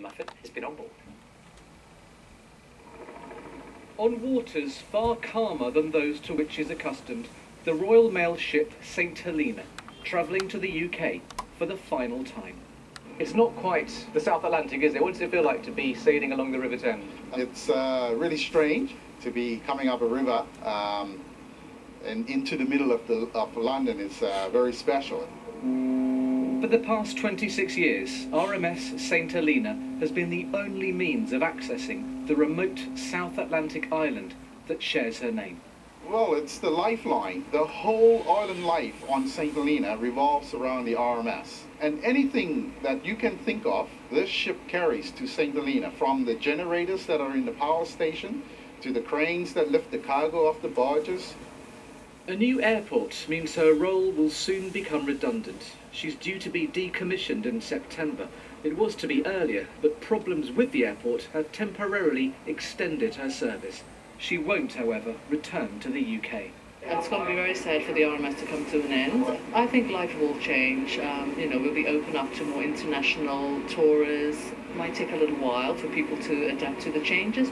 Muffett has been on board. On waters far calmer than those to which is accustomed, the Royal Mail ship St. Helena, travelling to the UK for the final time. It's not quite the South Atlantic, is it? What does it feel like to be sailing along the River Thames? It's uh, really strange to be coming up a river um, and into the middle of, the, of London. It's uh, very special. For the past 26 years, RMS St. Helena has been the only means of accessing the remote South Atlantic island that shares her name. Well, it's the lifeline. The whole island life on St. Helena revolves around the RMS. And anything that you can think of, this ship carries to St. Helena, from the generators that are in the power station to the cranes that lift the cargo off the barges. A new airport means her role will soon become redundant. She's due to be decommissioned in September. It was to be earlier, but problems with the airport have temporarily extended her service. She won't, however, return to the UK. It's going to be very sad for the RMS to come to an end. I think life will change. Um, you know, we'll be open up to more international tourists. It might take a little while for people to adapt to the changes.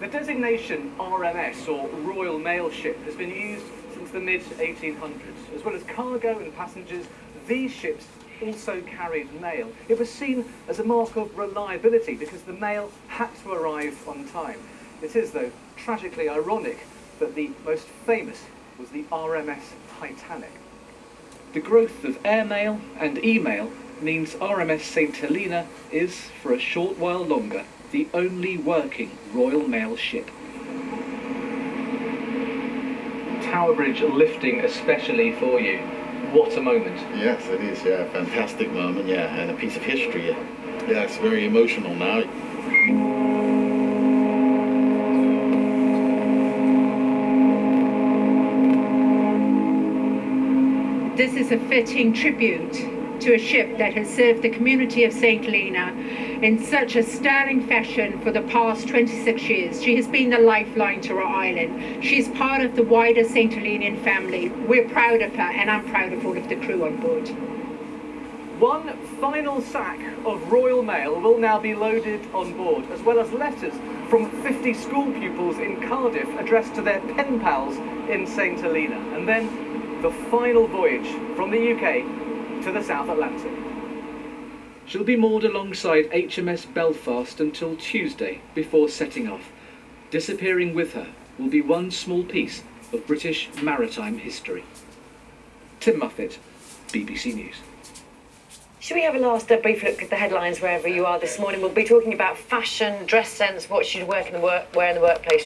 The designation RMS, or Royal Mail Ship, has been used since the mid-1800s. As well as cargo and passengers, these ships also carried mail. It was seen as a mark of reliability because the mail had to arrive on time. It is, though, tragically ironic that the most famous was the RMS Titanic. The growth of airmail and email means RMS St. Helena is, for a short while longer, the only working Royal Mail ship. Tower Bridge lifting especially for you. What a moment. Yes, it is. Yeah, fantastic moment. Yeah, and a piece of history. Yeah, it's very emotional now. This is a fitting tribute to a ship that has served the community of St. Helena in such a sterling fashion for the past 26 years. She has been the lifeline to our island. She's part of the wider St. Helenian family. We're proud of her, and I'm proud of all of the crew on board. One final sack of Royal Mail will now be loaded on board, as well as letters from 50 school pupils in Cardiff addressed to their pen pals in St. Helena. And then the final voyage from the UK to the South Atlantic. She'll be moored alongside HMS Belfast until Tuesday before setting off. Disappearing with her will be one small piece of British maritime history. Tim Muffett, BBC News. Should we have a last uh, brief look at the headlines wherever you are this morning? We'll be talking about fashion, dress sense, what should you work in the work, wear in the workplace.